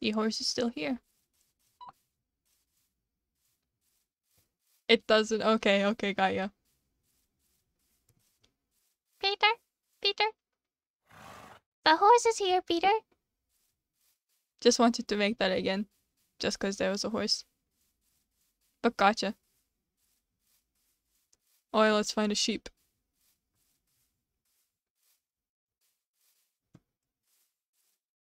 The horse is still here. It doesn't. Okay, okay, got ya. Peter? Peter? The horse is here, Peter. Just wanted to make that again. Just because there was a horse. But gotcha. Oh, let's find a sheep.